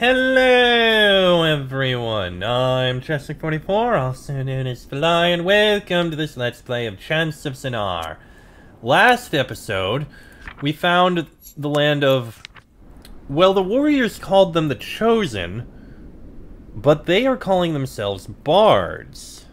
Hello, everyone. I'm Chessrook44, also known as Fly, and welcome to this Let's Play of Chants of Sennaar. Last episode, we found the land of... Well, the warriors called them the Chosen, but they are calling themselves Bards.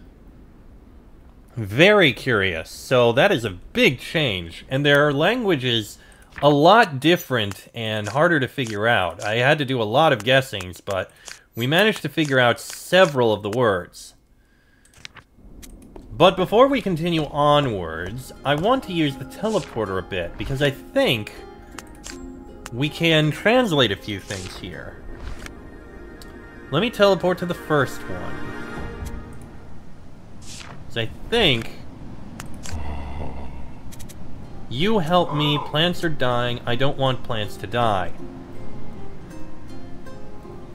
Very curious. So that is a big change, and their language is a lot different and harder to figure out. I had to do a lot of guessings, but we managed to figure out several of the words. But before we continue onwards, I want to use the teleporter a bit, because I think we can translate a few things here. Let me teleport to the first one. So I think you help me, plants are dying, I don't want plants to die.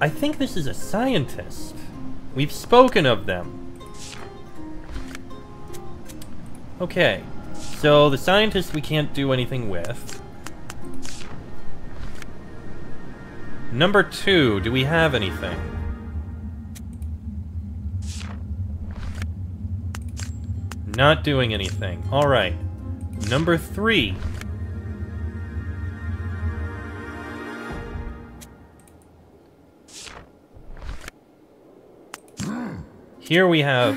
I think this is a scientist. We've spoken of them. Okay, so the scientist we can't do anything with. Number two, do we have anything? Not doing anything. Alright. Number three. Here we have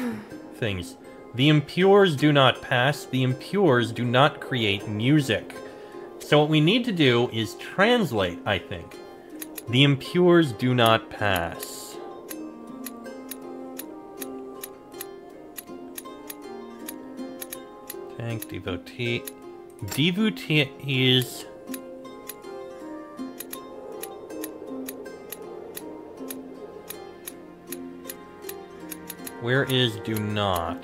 things. The impures do not pass, the impures do not create music. So what we need to do is translate, I think. The impures do not pass. Tank, devotee. Devotee is... Where is do not?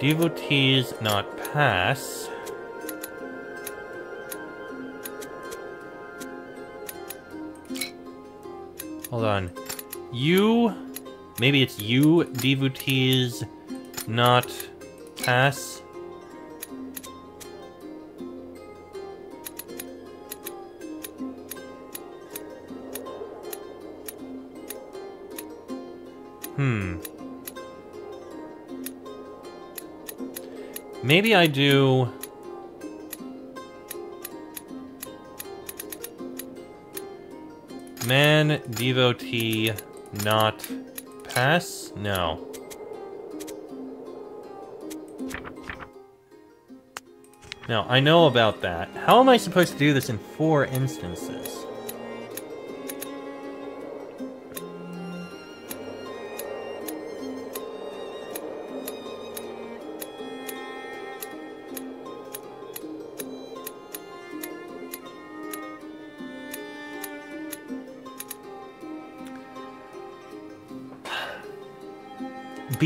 Devotees not pass. Hold on. You... Maybe it's you, devotees, not pass. Hmm. Maybe I do... Man, devotee, not pass? No. Now, I know about that. How am I supposed to do this in four instances?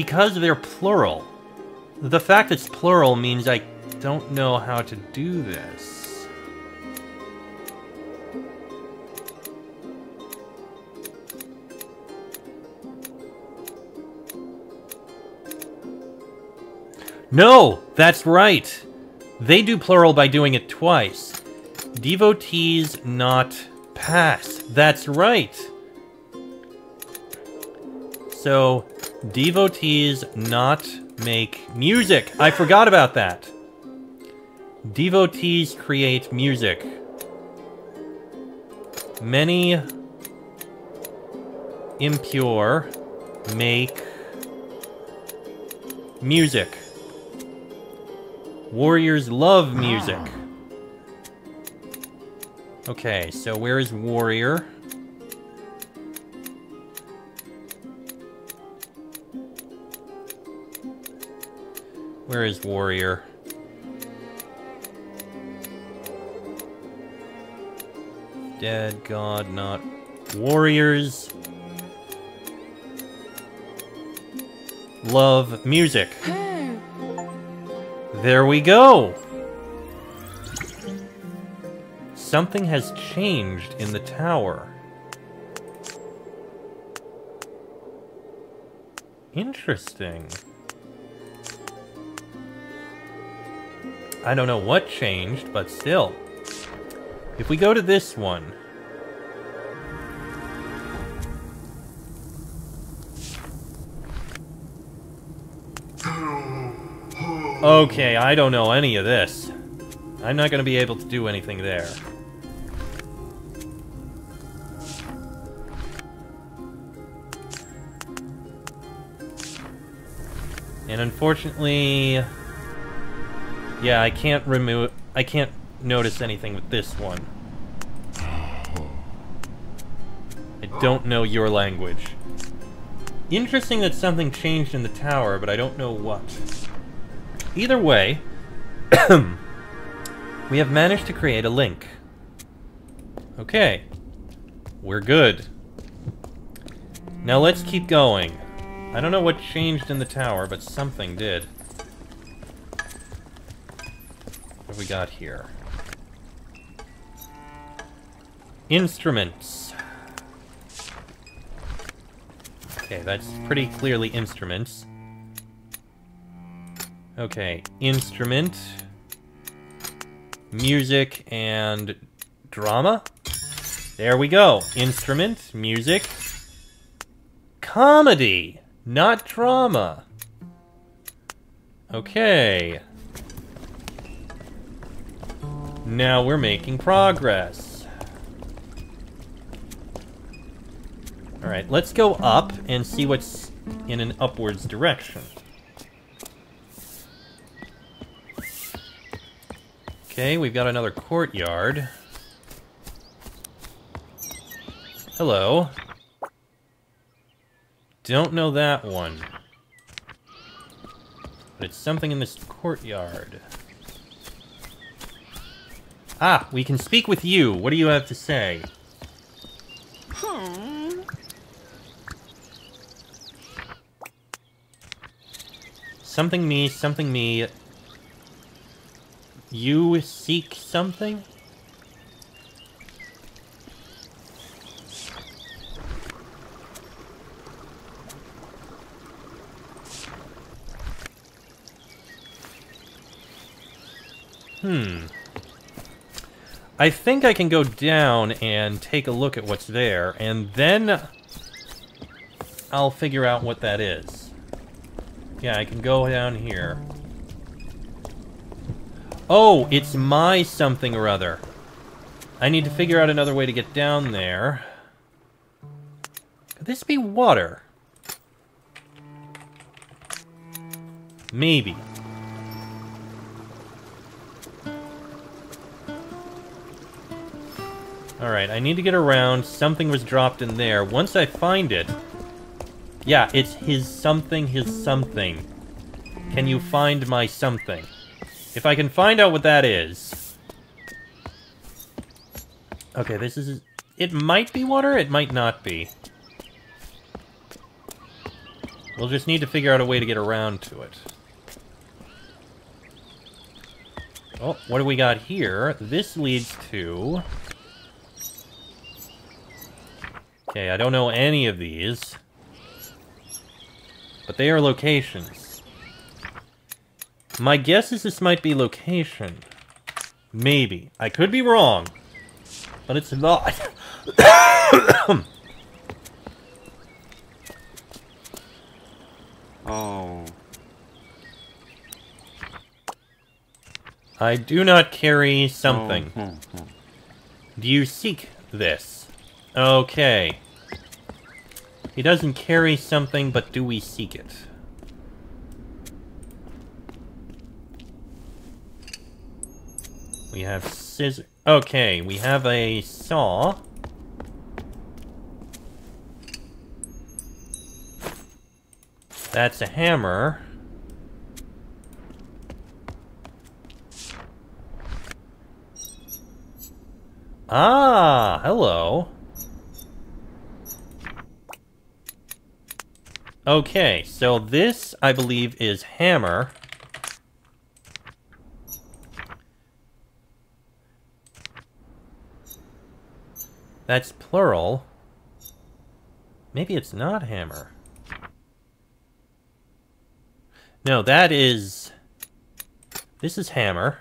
Because they're plural. The fact it's plural means I don't know how to do this. No! That's right! They do plural by doing it twice. Devotees not pass. That's right! So, devotees not make music. I forgot about that. Devotees create music. Many impure make music. Warriors love music. Ah. Okay, so where is warrior? Where is warrior? Dead god, not warriors. Love music. Hmm. There we go! Something has changed in the tower. Interesting. I don't know what changed, but still. If we go to this one... Okay, I don't know any of this. I'm not going to be able to do anything there. And unfortunately... Yeah, I can't remove... I can't notice anything with this one. I don't know your language. Interesting that something changed in the tower, but I don't know what. Either way, we have managed to create a link. Okay. We're good. Now let's keep going. I don't know what changed in the tower, but something did. We got here? Instruments. Okay, that's pretty clearly instruments. Okay, instrument, music, and drama. There we go. Instrument, music, comedy. Not drama. Okay. Now we're making progress. Alright, let's go up and see what's in an upwards direction. Okay, we've got another courtyard. Hello. Don't know that one. But it's something in this courtyard. Ah, we can speak with you. What do you have to say? Hmm. Something me, something me. You seek something? Hmm. I think I can go down and take a look at what's there, and then I'll figure out what that is. Yeah, I can go down here. Oh, it's my something or other. I need to figure out another way to get down there. Could this be water? Maybe. Alright, I need to get around. Something was dropped in there. Once I find it... Yeah, it's his something, his something. Can you find my something? If I can find out what that is... Okay, this is... It might be water, it might not be. We'll just need to figure out a way to get around to it. Oh, what do we got here? This leads to... Okay, I don't know any of these. But they are locations. My guess is this might be location. Maybe. I could be wrong. But it's not. oh. I do not carry something. Oh, hmm, hmm. Do you seek this? Okay. He doesn't carry something, but do we seek it? We have scissors. Okay, we have a saw. That's a hammer. Ah, hello. Okay, so this, I believe, is hammer. That's plural. Maybe it's not hammer. No, that is... This is hammer.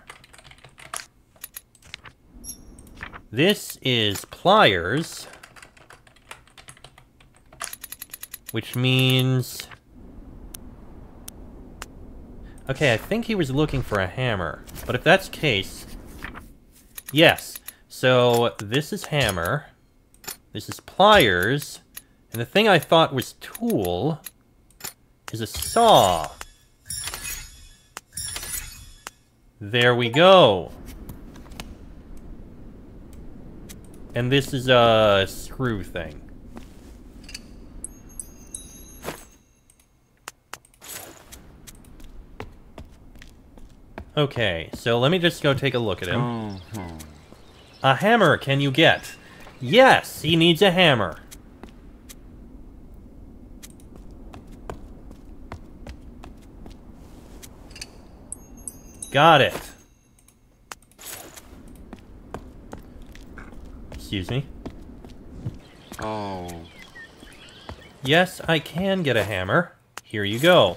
This is pliers. Which means... Okay, I think he was looking for a hammer. But if that's case... Yes. So, this is hammer. This is pliers. And the thing I thought was tool is a saw. There we go. And this is a screw thing. Okay, so let me just go take a look at him. Mm-hmm. A hammer can you get? Yes, he needs a hammer. Got it. Excuse me. Oh. Yes, I can get a hammer. Here you go.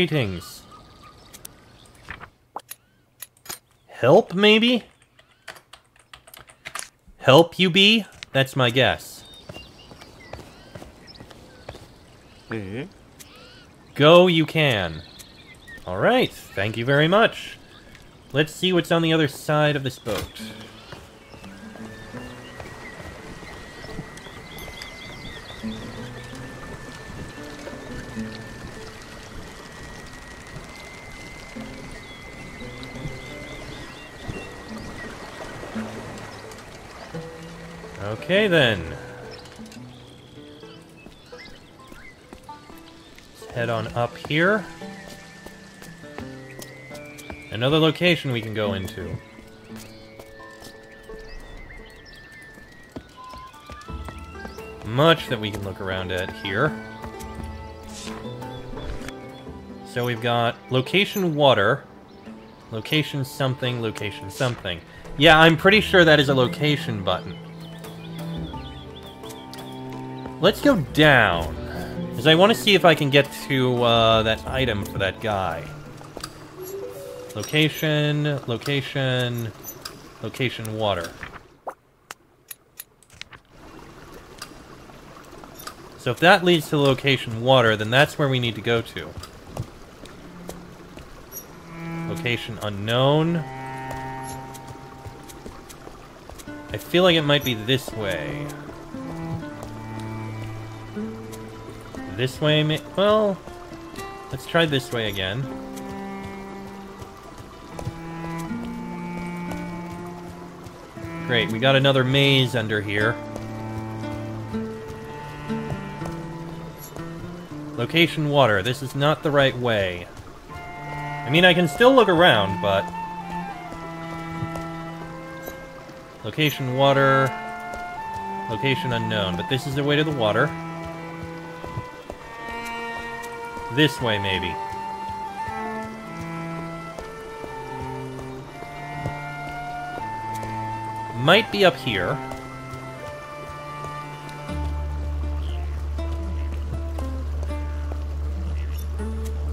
Greetings. Help, maybe? Help you be? That's my guess. Eh? Go you can. Alright, thank you very much. Let's see what's on the other side of this boat. Okay then. Let's head on up here. Another location we can go into. Much that we can look around at here. So we've got location water, location something, location something. Yeah, I'm pretty sure that is a location button. Let's go down. Because I want to see if I can get to uh, that item for that guy. Location, location, location water. So if that leads to location water, then that's where we need to go to. Location unknown. I feel like it might be this way. This way, well, let's try this way again. Great, we got another maze under here. Location water. This is not the right way. I mean, I can still look around, but... Location water... Location unknown, but this is the way to the water. This way, maybe. Might be up here.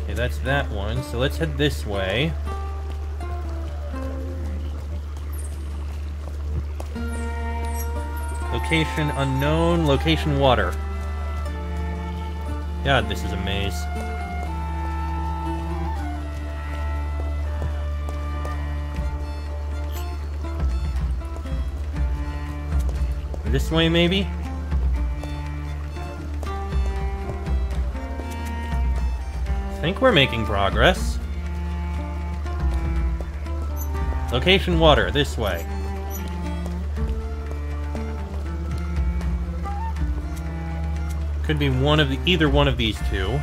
Okay, that's that one. So let's head this way. Location unknown, location water. God, this is a maze. This way, maybe? I think we're making progress. Location water, this way. Could be one of the, either one of these two.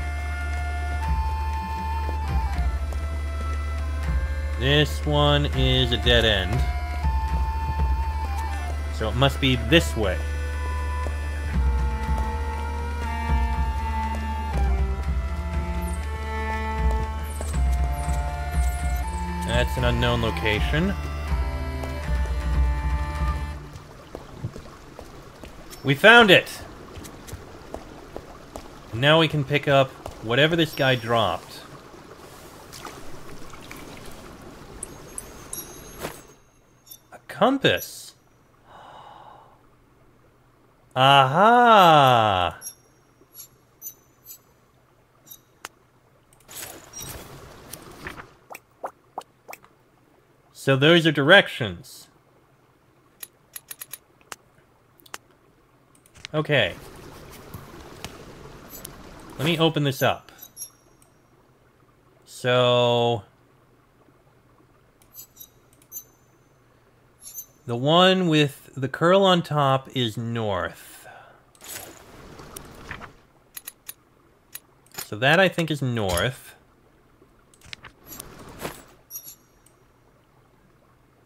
This one is a dead end. So it must be this way. That's an unknown location. We found it! Now we can pick up whatever this guy dropped. A compass. Aha! So those are directions. Okay. Let me open this up. So... The one with the curl on top is north. So that I think is north.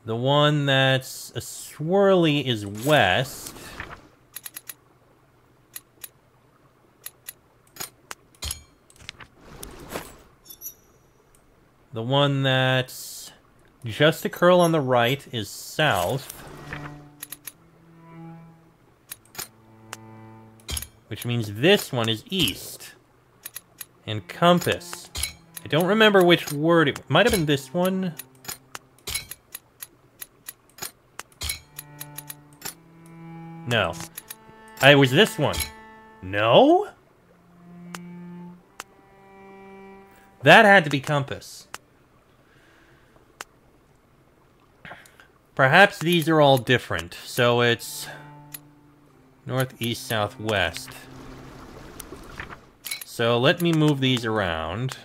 The one that's a swirly is west. The one that's just a curl on the right is south. Which means this one is east. And compass. I don't remember which word it might have been this one. No. I was this one. No? That had to be compass. Perhaps these are all different. So it's northeast, southwest. So let me move these around.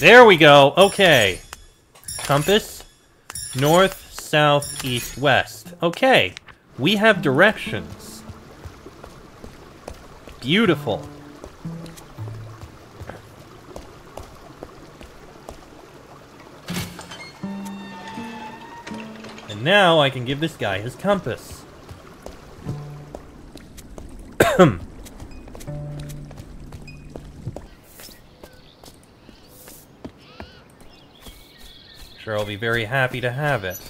There we go. Okay. Compass. North, south, east, west. Okay. We have directions. Beautiful. And now I can give this guy his compass. sure I'll be very happy to have it.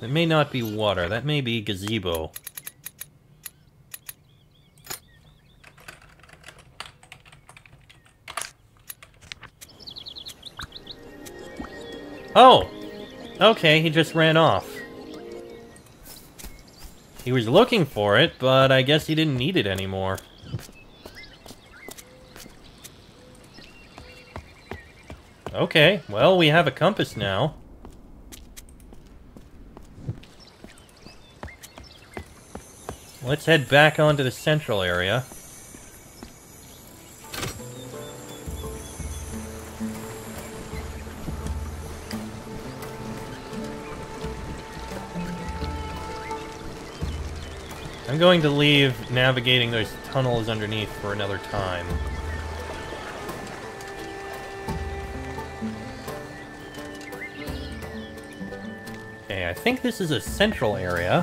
It may not be water, that may be gazebo. Oh! Okay, he just ran off. He was looking for it, but I guess he didn't need it anymore. Okay, well, we have a compass now. Let's head back onto the central area. I'm going to leave navigating those tunnels underneath for another time. Okay, I think this is a central area.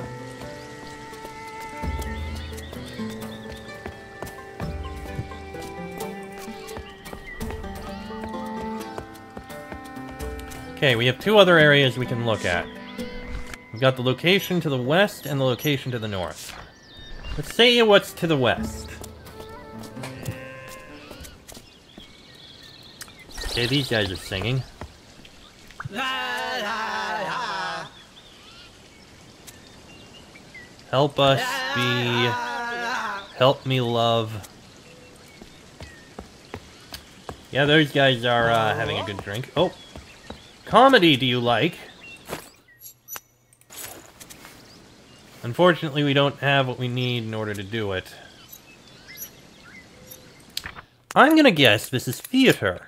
Okay, we have two other areas we can look at. We've got the location to the west and the location to the north. Let's say what's to the west. Okay, these guys are singing. Help us be... Help me love. Yeah, those guys are uh, having a good drink. Oh. Comedy do you like? Unfortunately, we don't have what we need in order to do it. I'm gonna guess this is theater.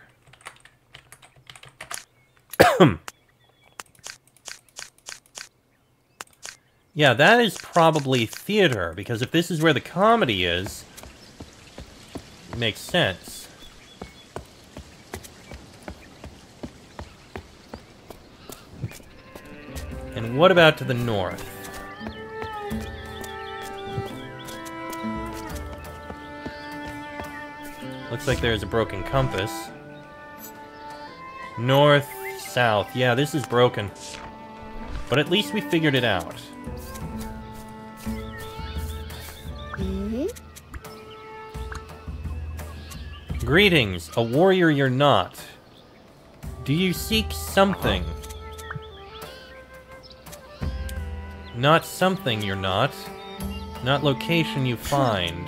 yeah, that is probably theater, because if this is where the comedy is, it makes sense. And what about to the north? Looks like there's a broken compass. North, south. Yeah, this is broken. But at least we figured it out. Greetings, a warrior you're not. Do you seek something? Not something you're not. Not location you find.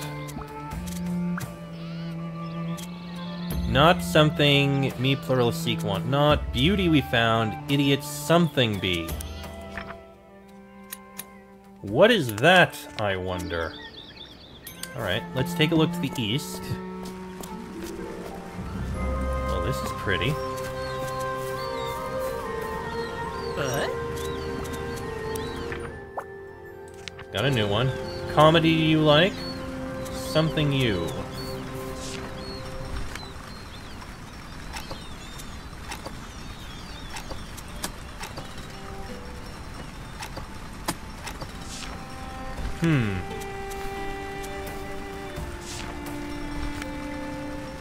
Not something me plural seek want. Not beauty we found. Idiot something be. What is that, I wonder? Alright, let's take a look to the east. Well, this is pretty. Got a new one. Comedy you like? Something you. Hmm.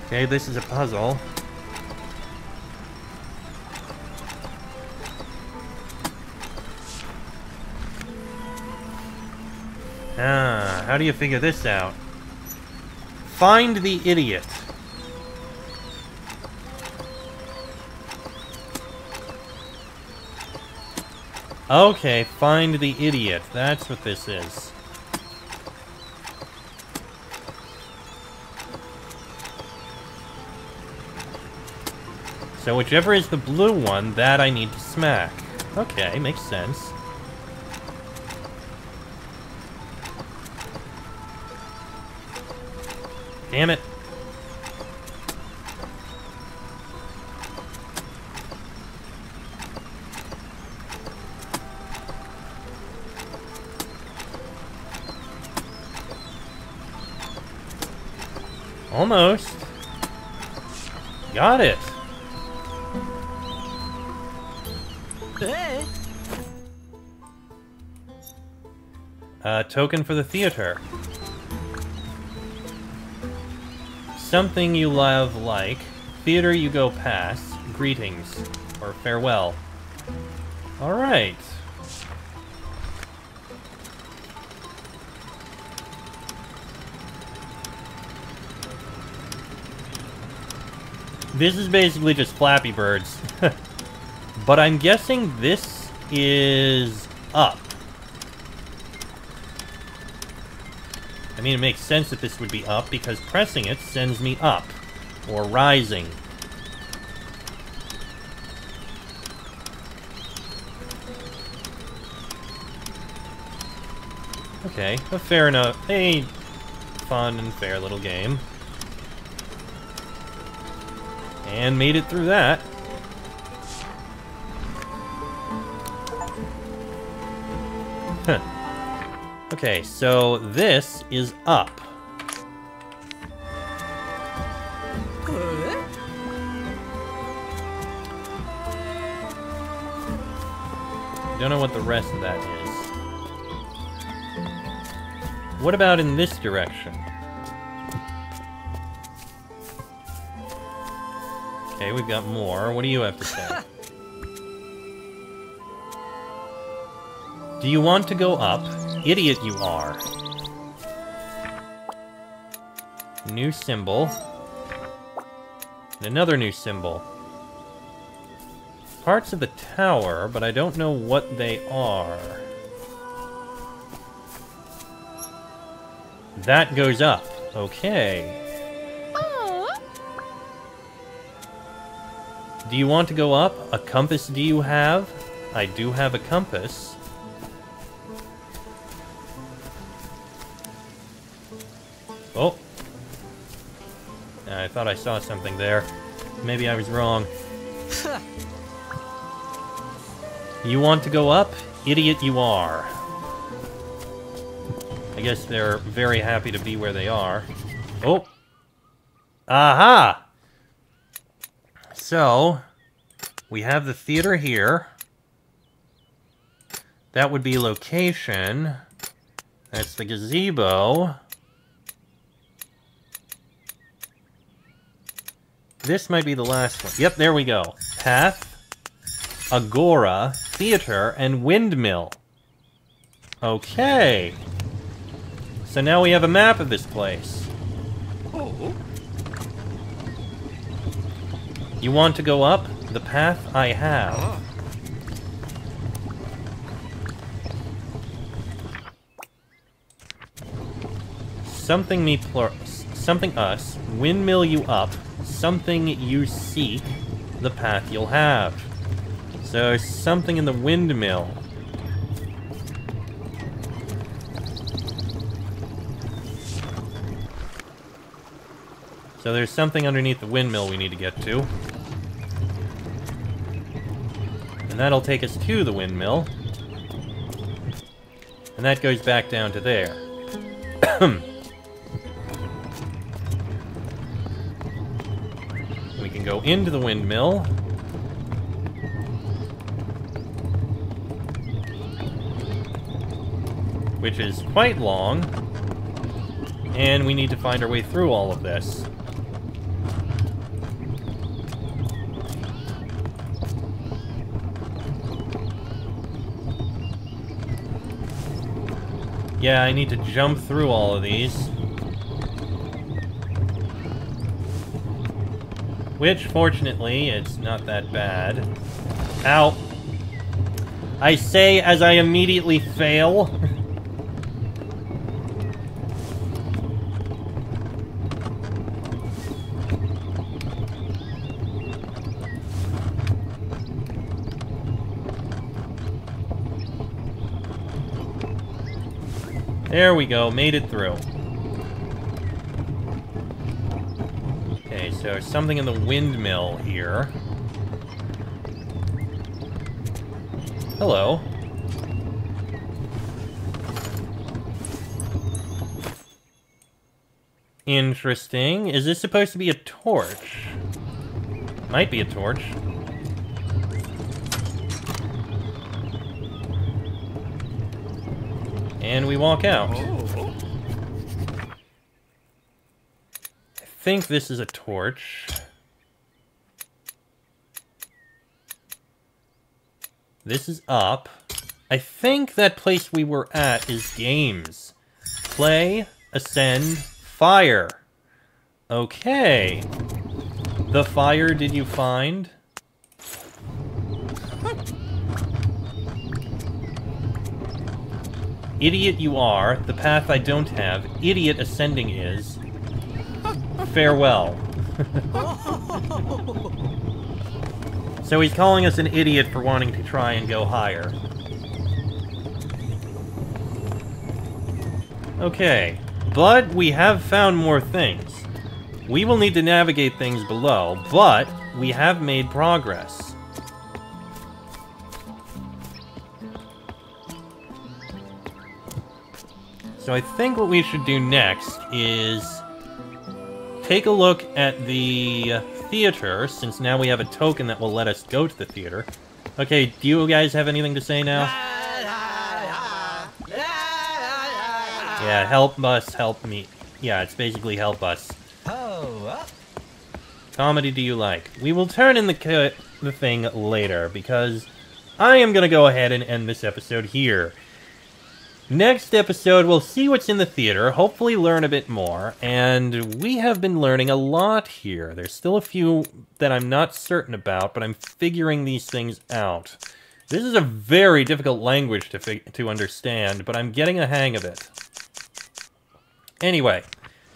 Okay, this is a puzzle. Ah, how do you figure this out? Find the idiot. Okay, find the idiot. That's what this is. So whichever is the blue one, that I need to smack. Okay, makes sense. Damn it. Almost. Got it. Token for the theater. Something you love like. Theater you go past. Greetings. Or farewell. Alright. This is basically just Flappy Birds. but I'm guessing this is up. I mean, it makes sense that this would be up, because pressing it sends me up. Or rising. Okay, a fair enough, a fun and fair little game. And made it through that. Okay, so this is up. Don't know what the rest of that is. What about in this direction? Okay, we've got more. What do you have to say? do you want to go up? Idiot you are. New symbol. And another new symbol. Parts of the tower, but I don't know what they are. That goes up. Okay. Do you want to go up? A compass do you have? I do have a compass. Oh. I thought I saw something there. Maybe I was wrong. you want to go up? Idiot you are. I guess they're very happy to be where they are. Oh! Aha! So, we have the theater here. That would be location. That's the gazebo. This might be the last one. Yep, there we go. Path, Agora, Theater, and Windmill. Okay. So now we have a map of this place. Oh. You want to go up? The path I have. Something me plur- something us, windmill you up, something you seek, the path you'll have. So something in the windmill. So there's something underneath the windmill we need to get to. And that'll take us to the windmill. And that goes back down to there. go into the windmill. Which is quite long. And we need to find our way through all of this. Yeah, I need to jump through all of these. Which, fortunately, it's not that bad. Ow. I say as I immediately fail. There we go, made it through. Okay, so something in the windmill here. Hello. Interesting. Is this supposed to be a torch? Might be a torch. And we walk out. Oh. I think this is a torch. This is up. I think that place we were at is games. Play, ascend, fire. Okay. The fire did you find? Idiot you are, the path I don't have, idiot ascending is. Farewell. so he's calling us an idiot for wanting to try and go higher. Okay, but we have found more things. We will need to navigate things below, but we have made progress. So I think what we should do next is take a look at the theater, since now we have a token that will let us go to the theater. Okay, do you guys have anything to say now? Yeah, help us, help me. Yeah, it's basically help us. Comedy do you like? We will turn in the, the thing later, because I am going to go ahead and end this episode here. Next episode, we'll see what's in the theater, hopefully learn a bit more, and we have been learning a lot here. There's still a few that I'm not certain about, but I'm figuring these things out. This is a very difficult language to, to understand, but I'm getting a hang of it. Anyway,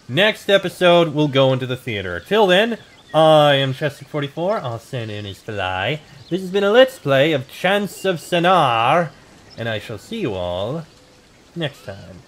next episode, we'll go into the theater. Till then, I am Chessrook44, also known as Fly. This has been a Let's Play of Chants of Sennaar, and I shall see you all next time.